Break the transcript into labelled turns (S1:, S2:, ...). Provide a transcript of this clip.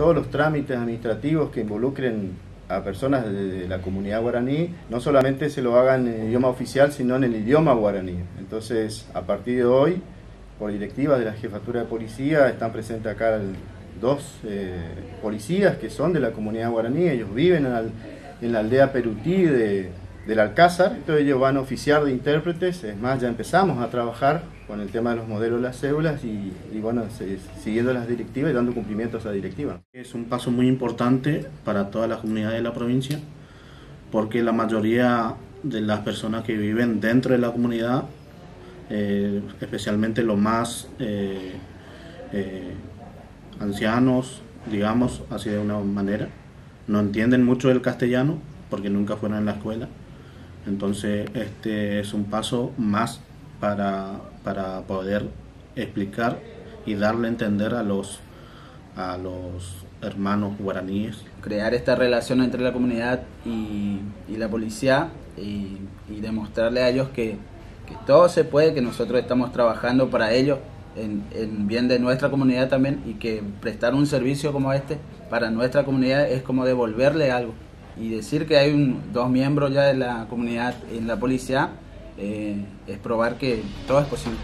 S1: todos los trámites administrativos que involucren a personas de, la comunidad guaraní, no solamente se lo hagan en el idioma oficial, sino en el idioma guaraní. Entonces, a partir de hoy, por directiva de la Jefatura de Policía, están presentes acá dos eh, policías que son de la comunidad guaraní, ellos viven en, la aldea Perutí de, del Alcázar, entonces ellos van a oficiar de intérpretes, es más, ya empezamos a trabajar con el tema de los modelos de las células y, bueno, siguiendo las directivas y dando cumplimiento a esa directiva.
S2: Es un paso muy importante para toda la comunidad de la provincia porque la mayoría de las personas que viven dentro de la comunidad, eh, especialmente los más eh, eh, ancianos, digamos, así de una manera, no entienden mucho el castellano porque nunca fueron en la escuela. Entonces este es un paso más para, para poder explicar y darle a entender a los, a los hermanos guaraníes.
S3: Crear esta relación entre la comunidad y, la policía y, demostrarle a ellos que, todo se puede, que nosotros estamos trabajando para ellos en, bien de nuestra comunidad también y que prestar un servicio como este para nuestra comunidad es como devolverle algo. Y decir que hay un, dos miembros ya de la comunidad en la policía eh, es probar que todo es posible.